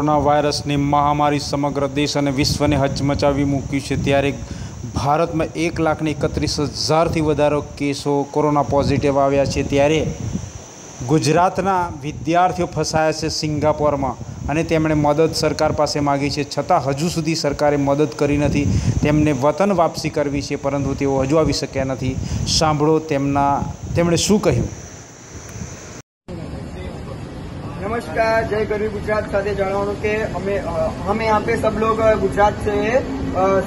Corona વાયરસની મહામારી સમગ્ર દેશ અને વિશ્વને હચમચાવી મૂક્યું છે. ત્યારે ભારતમાં એક લાખની એકત્રીસ હજારથી વધારે કેસો કોરોના પોઝિટિવ આવ્યા છે. ત્યારે ગુજરાતના વિદ્યાર્થીઓ ફસાયા છે સિંગાપોરમાં અને તેમણે મદદ સરકાર પાસે માગી છે. છતાં હજુ સુધી સરકારે મદદ કરી નથી. તેમને વતન વાપસી કરવી છે, પરંતુ તેઓ હજુ આવી શક્યા નથી. સાંભળો તેમના, તેમણે શું કહ્યું? नमस्कार, जय गरीब गुजरात। સાથે जाना के, हमें हम यहाँ पे सब लोग गुजरात से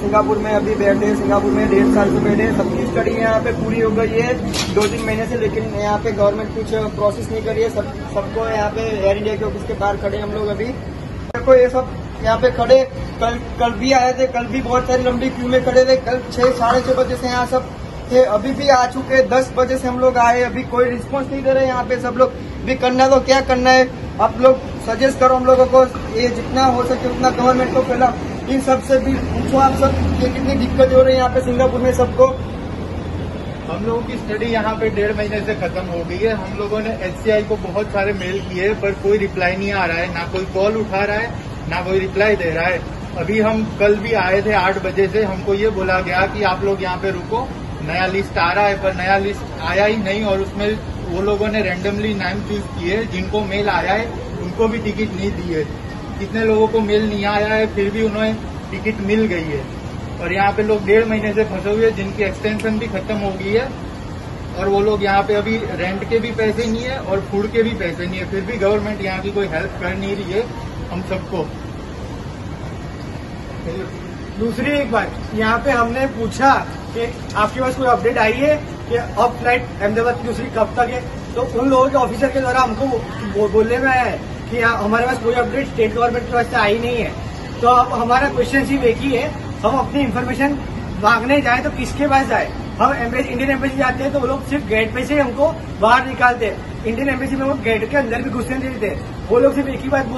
सिंगापुर में अभी बैठे हैं। सिंगापुर में डेढ़ साल से बैठे सबकी स्टडी यहाँ पे पूरी हो गई है, दो तीन महीने से, लेकिन यहाँ पे गवर्नमेंट कुछ प्रोसेस नहीं करी है। सब, सबको यहाँ पे एयर इंडिया के ऑफ़िस के बाहर खड़े हम लोग अभी। देखो, ये सब यहाँ पे खड़े। कल कल भी आए थे, कल भी बहुत सारी लंबी क्यू में खड़े थे। कल छह, साढ़े छह बजे से यहाँ सब थे। अभी भी आ चुके दस बजे से हम लोग आए अभी कोई रिस्पॉन्स नहीं दे रहे यहाँ पे सब लोग। भी करना तो क्या करना है? आप लोग सजेस्ट करो हम लोगों को, ये जितना हो सके उतना गवर्नमेंट को फैला इन सबसे भी पूछो आप सब, ये कितनी दिक्कत हो रही है यहाँ पे सिंगापुर में सबको? हम लोगों की स्टडी यहाँ पे डेढ़ महीने से खत्म हो गई है। हम लोगों ने एचसीआई को बहुत सारे मेल किए, पर कोई रिप्लाई नहीं आ रहा है। ना कोई कॉल उठा रहा है, ना कोई रिप्लाई दे रहा है। अभी हम कल भी आए थे आठ बजे से, हमको ये बोला गया कि आप लोग यहाँ पे रुको। नया लिस्ट आ रहा है, पर नया लिस्ट आया ही नहीं और उसमें वो लोगों ने रैंडमली नाम चूज़ किए, जिनको मेल आया है, उनको भी टिकट नहीं दी है। कितने लोगों को मेल नहीं आया है, फिर भी उन्हें टिकट मिल गई है। और यहाँ पे लोग डेढ़ महीने से फंसे हुए हैं, जिनकी एक्सटेंशन भी खत्म हो गई है। और वो लोग यहाँ पे अभी रेंट के भी पैसे नहीं है और फ़ूड के भी पैसे नहीं है। फिर भी गवर्नमेंट यहाँ की कोई हेल्प कर नहीं रही है, हम सबको। दूसरी एक बात, यहाँ पे हमने पूछा कि आपके पास कोई अपडेट आई है कि अब फ़्लाइट अहमदाबाद की दूसरी कब तक है? तो उन लोगों के ऑफिसर के द्वारा हमको बोलने में आया है कि हमारे पास कोई अपडेट स्टेट गवर्नमेंट की से आई नहीं है। तो अब हमारा क्वेश्चन सिर्फ़ एक ही है, हम अपनी इन्फॉर्मेशन मांगने जाए तो किसके पास जाए हम एम्बेसी इंडियन एम्बेसी जाते हैं तो वो लोग सिर्फ़ गेट पे से हमको बाहर निकालते हैं। इंडियन एम्बेसी में वो गेट के अंदर भी घुसने देते। वो लोग सिर्फ़ एक ही बात